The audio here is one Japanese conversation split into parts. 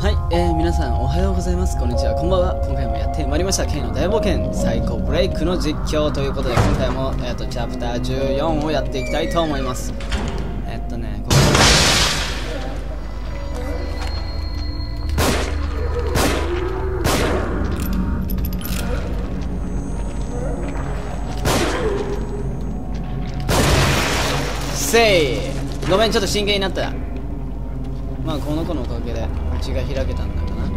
はい、えー、皆さんおはようございます。こんにちは。こんばんは。今回もやってまいりました。K の大冒険最高ブレイクの実況ということで今回も、えー、とチャプター14をやっていきたいと思います。えっとねここせいごめんちょっと真剣になった。まあこの子のおかげで。道が開けたんだかな。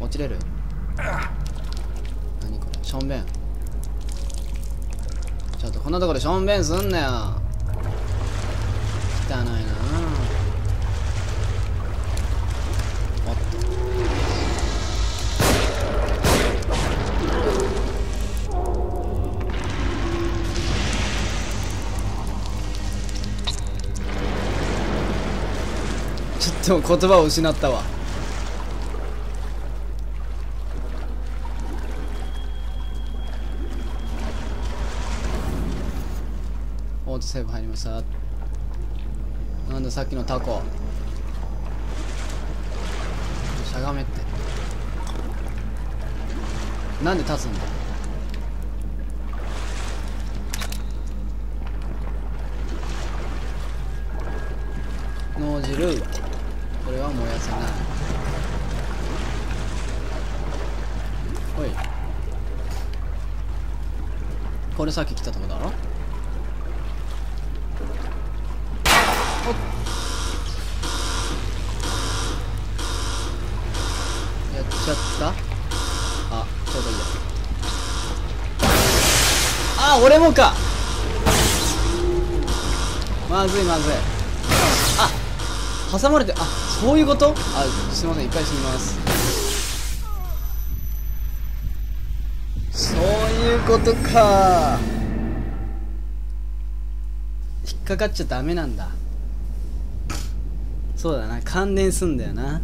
落ちれる？何これ？しょんべんちょっとこんなところでしょんべんすんなよ。汚いな。ちょっと言葉を失ったわ。オートセーブ入りました。なんださっきのタコ。しゃがめって。なんで立つんだ？脳汁これは燃やせないほいこれさっき来たとこだろ？おっ。やっちゃった？あちょうどいいや。あ俺もか。まずいまずい。あ挟まれてあそういうこと？あすいません一回死にますそういうことか。引っかかっちゃダメなんだ。そうだな。感電すんだよな。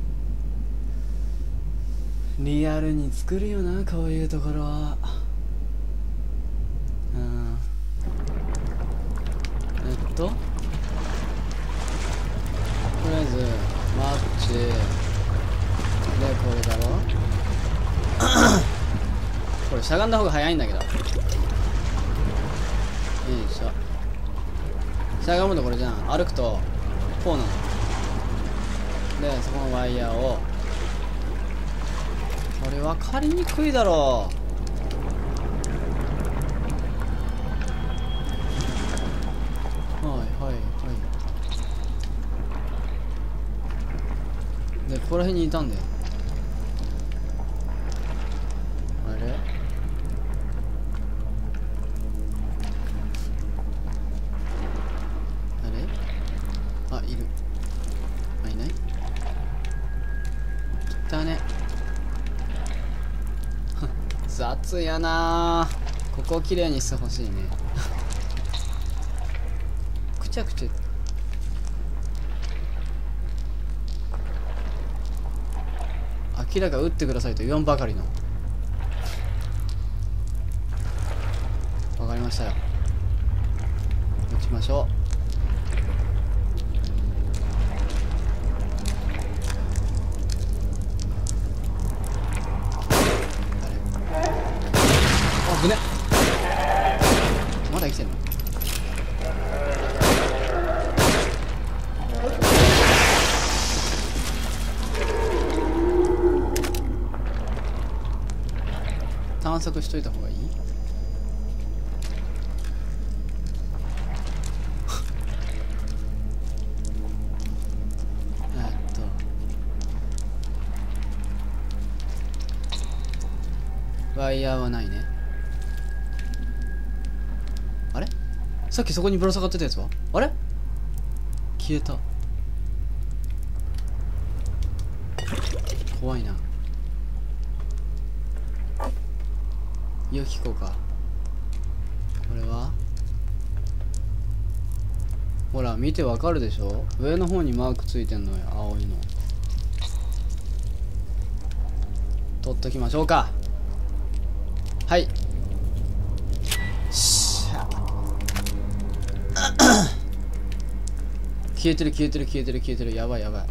リアルに作るよなこういうところは。うん。えっととりあえずマッチ。でこれだろ。これしゃがんだ方が早いんだけど。よいしょ。しゃがむとこれじゃん。歩くとこうなの。でそこのワイヤーを。これ分かりにくいだろう。はいはいはい。でここら辺にいたんだよ。だね。雑やなここをきれいにしてほしいね。くちゃくちゃ。明らか打ってくださいと言わんばかりの。わかりましたよ。打ちましょう。探索しといた方がいい？えっと。ワイヤーはないね。あれ？さっきそこにぶら下がってたやつは？あれ？消えた怖いなよきこか。これは？ほら見てわかるでしょ？上の方にマークついてんのよ青いの。取っときましょうか。はい。しゃ消えてる消えてる消えてる消えてる。やばいやば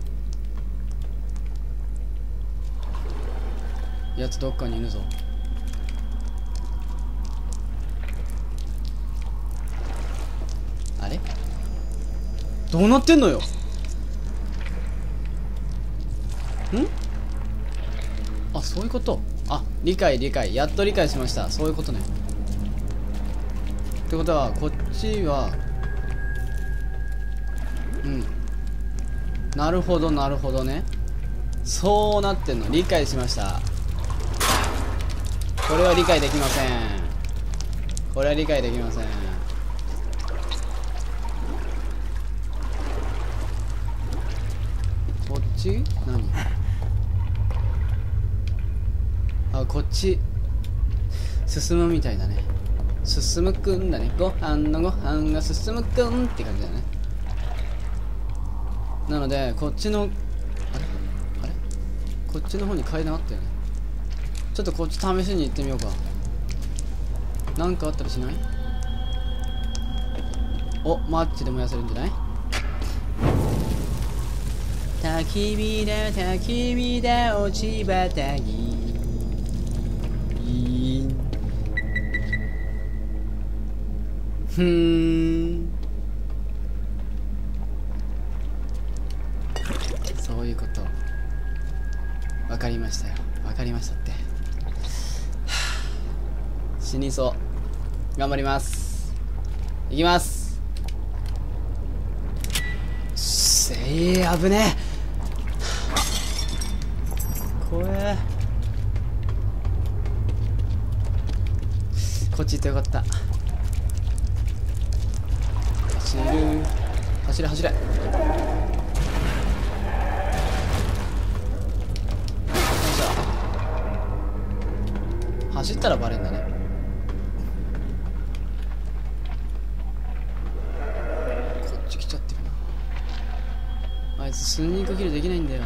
い。やつどっかにいるぞあれどうなってんのよ？ん？あそういうこと？あ理解理解。やっと理解しました。そういうことね。ってことはこっちはうん。なるほどなるほどね。そうなってんの。理解しました。これは理解できません。これは理解できませんこっち何あこっち進むみたいだね。進むくんだね。ご飯のご飯が進むくんって感じだね。なのでこっちのあれ？あれ？こっちの方に階段あったよね。ちょっとこっち試しに行ってみようか。なんかあったりしない？おマッチで燃やせるんじゃない？焚き火だ焚き火だ落ち葉ぎふん。そういうこと。わかりましたよ。わかりましたって。はあ死にそう。頑張ります。いきます。せい危ねえ。怖え。こっち行ってよかった走る走れ走れ。走ったらバレんだね。こっち来ちゃってるな。あいつスニークキルできないんだよ。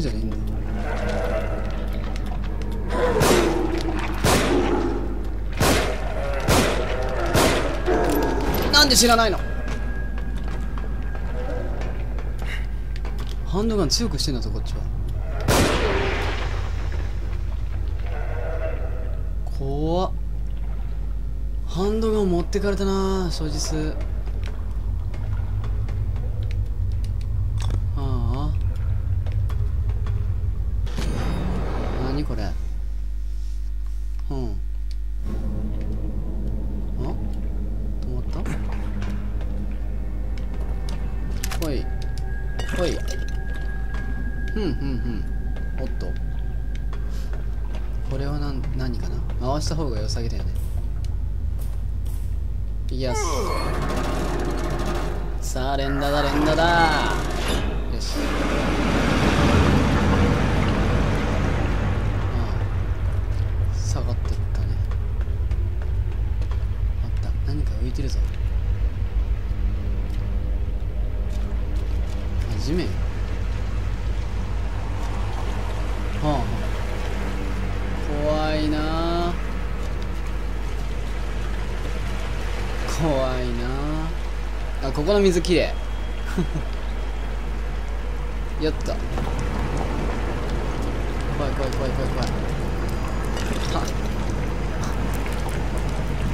じゃねえんだなんで知らないの？ハンドガン強くしてんだぞこっちは。怖っ。ハンドガン持ってかれたな所持数ああ何これ。うん。あ止まった？ほい。ほい。ふんふんふん。おっと。これは何何かな？回した方が良さげだよね。いきますさあ連打だ連打だ。よしああ下がってったねあった何か浮いてるぞあ地面はあ怖いな怖いなあここの水きれい。やった。怖い怖い怖い怖い怖いは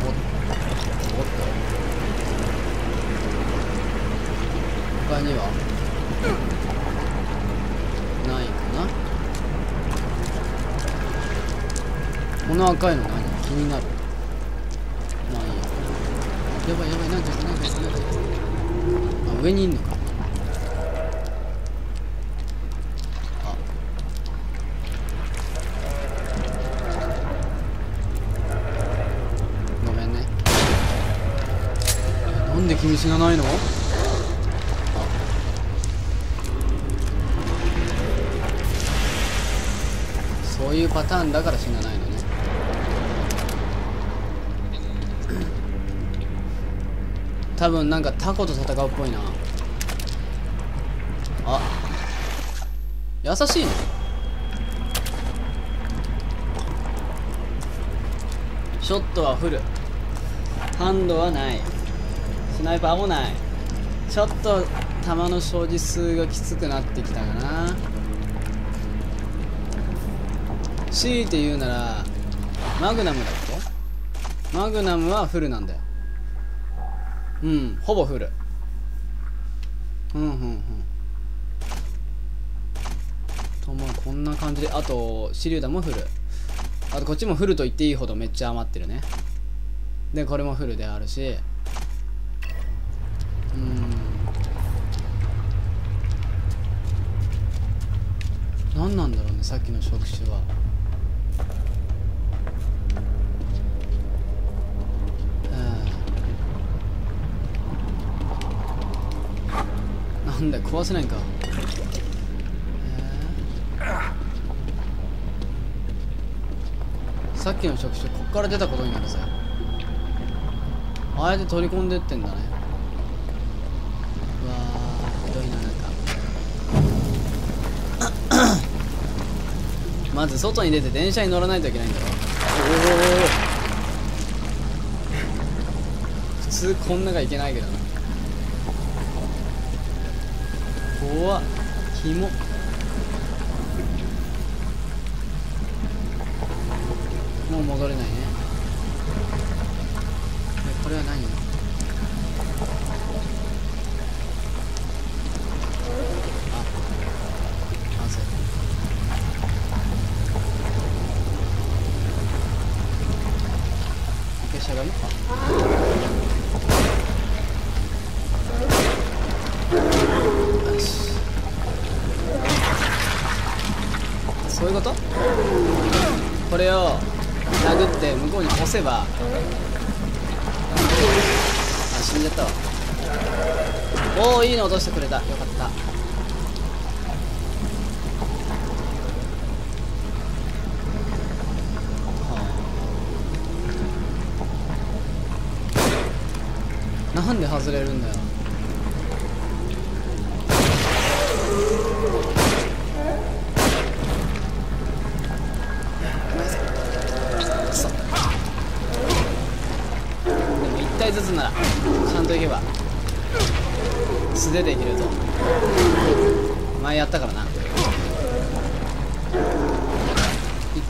おおっと他にはないかなこの赤いの何？気になる。まあいいや。やばいやばいなんかなんかなんかあ上にいんのか。あ。ごめんね。なんで君死なないの？あ。そういうパターンだから死なない。多分なんかタコと戦うっぽいな。あ。優しいのショットはフル。ハンドはない。スナイパーもない。ちょっと弾の所持数がきつくなってきたかな。強いて言うならマグナムだっけ？マグナムはフルなんだよ。うん。ほぼフル。うんうんうん。とまあこんな感じであと手榴弾もフル。あとこっちもフルと言っていいほどめっちゃ余ってるね。でこれもフルであるし。うん。何なんだろうねさっきの触手はなんだ。壊せないか。さっきの触手こっから出たことになるぜ。あえて取り込んでってんだね。うわーひどいななんか。まず外に出て電車に乗らないといけないんだろ。おお普通こんながいけないけどな。怖っ。キモ。もう戻れないね。でこれは何？ういうこと？これを殴って向こうに押せばあ死んじゃったわ。おおいいの落としてくれた。よかった。はあ。なんで外れるんだよ。素手でいけると。前やったからな。いっ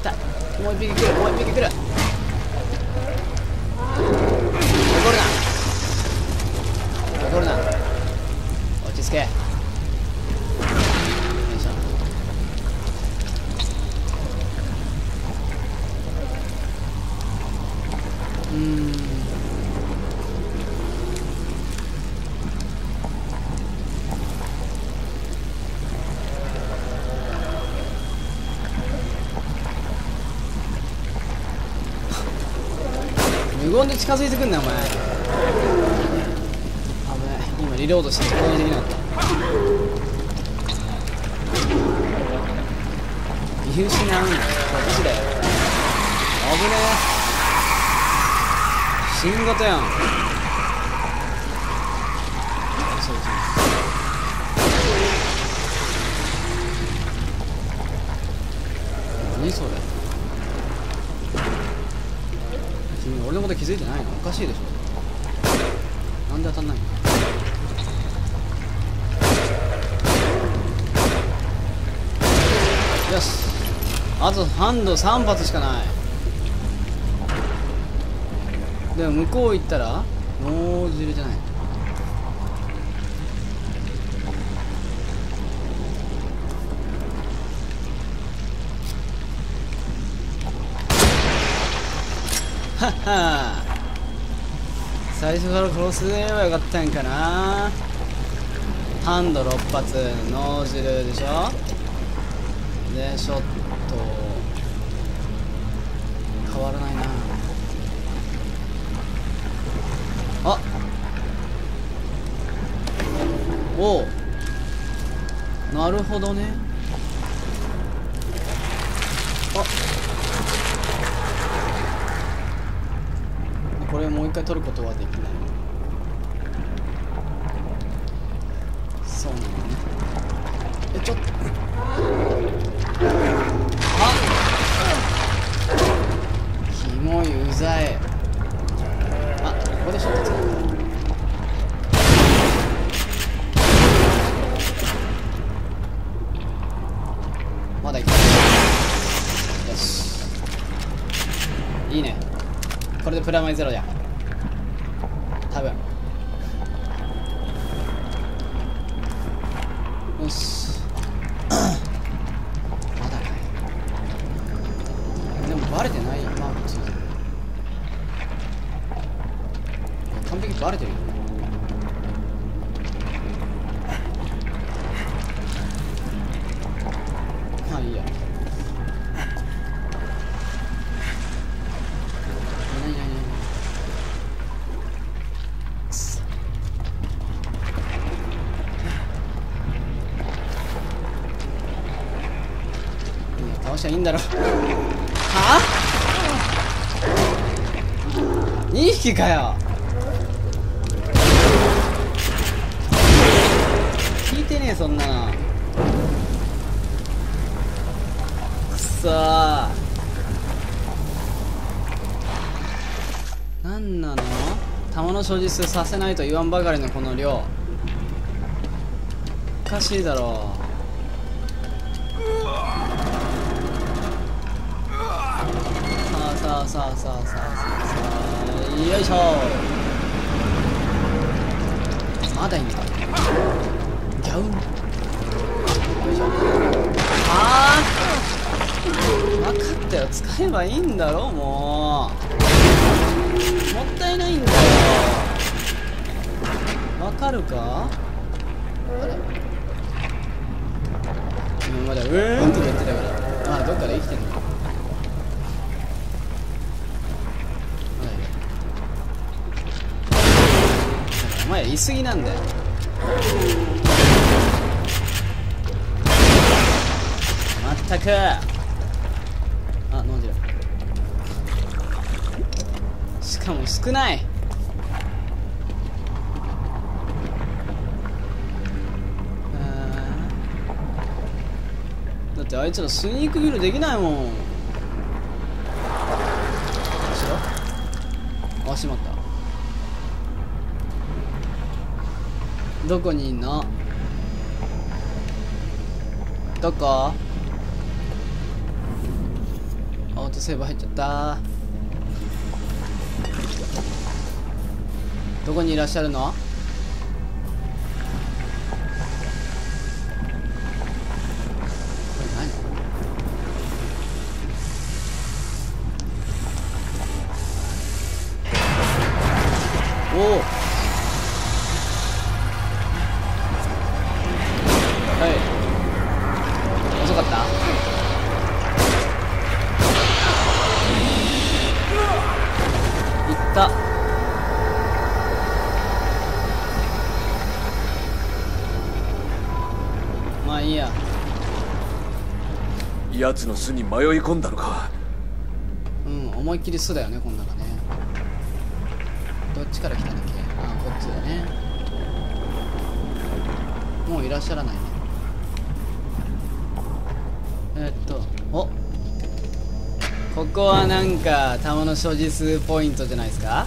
た。もう一匹来る。もう一匹来る。怒るな。怒るな。落ち着け。無言で近づいてくんなよお前。危ない。今リロードしてここにできなかった。見失うんだこっちだよ危ねえ。新型やん。そうそう何それ。こと気づいてないの？おかしいでしょ。なんで当たんないの？よし。あとハンド3発しかない。でも向こう行ったら脳汁じゃない。は は最初から殺すればよかったんかな。ハンド6発脳汁でしょ。でショット。変わらないな。あ。おおなるほどねあこれもう一回取ることはできない。そうなのねえちょっと。あキモいうざい。あここで衝突プラマイゼロじゃん。多分。よし。まだかい。でもバレてない。マークついてる完璧バレてるよね。倒しゃいいんだろ。は？あ2匹かよ。聞いてねえそんなの。くそー。なんなの？弾の所持数させないと言わんばかりのこの量。おかしいだろさあさあさあさあさあよいしょまだいいんだギャウンよいしょああ分かったよ使えばいいんだろもうもったいないんだよわかるかあれ今までうーんとか言ってたからあどっかで生きてんのまだいるお前言い過ぎなんだよ。まったく。あ飲んでる。しかも少ない。だってあいつらスニークビルできないもん。あしまった。どこにいんの？どこ？オートセーブ入っちゃった。どこにいらっしゃるの？奴の巣に迷い込んだのか。うん思いっきり巣だよねこん中ね。どっちから来たんだっけ？あこっちだね。もういらっしゃらないね。えっとお。ここはなんか弾の所持数ポイントじゃないですか？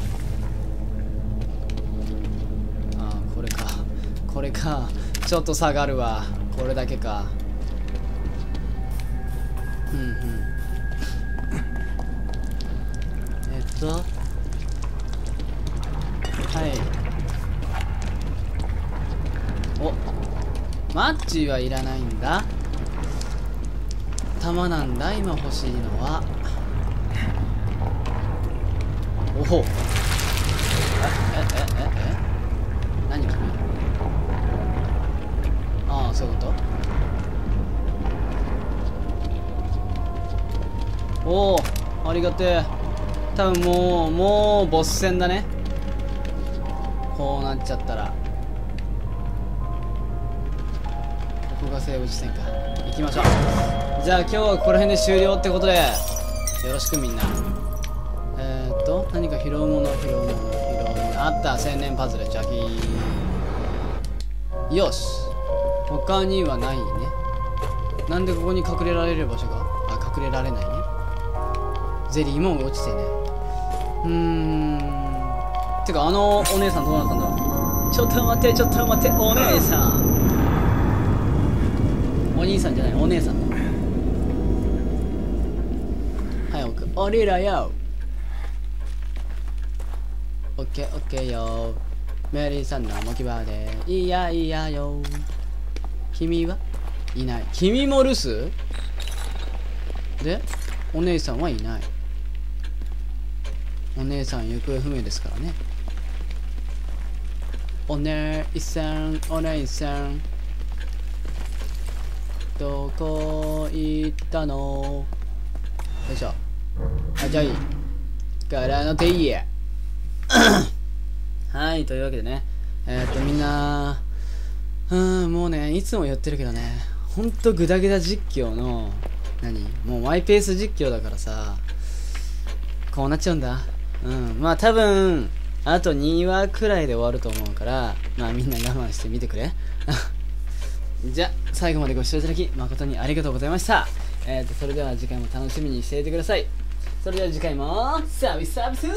あーこれか。これか。ちょっと下がるわ。これだけか。うんうん。えっとはい。おマッチはいらないんだ。弾なんだ今欲しいのは。おほ。ええええ？おおありがてえ。多分もうもうボス戦だね。こうなっちゃったら。ここが西武地点か。行きましょう。じゃあ今日はこの辺で終了ってことでよろしくみんな。えー、っと何か拾うもの拾うもの拾うものあった？千年パズルジャキー。よし。他にはないね。なんでここに隠れられる場所が？あ隠れられないね。ゼリーも落ちてね。うーん。てかあのお姉さんどうなったんだ？ろうちょっと待ってちょっと待って。お姉さん。お兄さんじゃないお姉さん。早く。降りろよオッケーオッケーよ。メリーさんの持ち場で。いやいやよ。君はいない。君も留守？でお姉さんはいない。お姉さん行方不明ですからね。お姉さんお姉さん。どこ行ったの？よいしょ。あじゃあいい。からの手家 はいというわけでね。えー、っとみんなうんもうねいつも言ってるけどね。ほんとグダグダ実況の何？もうマイペース実況だからさこうなっちゃうんだ。うん。まあ多分あと2話くらいで終わると思うからまあみんな我慢してみてくれ。じゃあ最後までご視聴いただき誠にありがとうございました。えーとそれでは次回も楽しみにしていてください。それでは次回もサービスサービス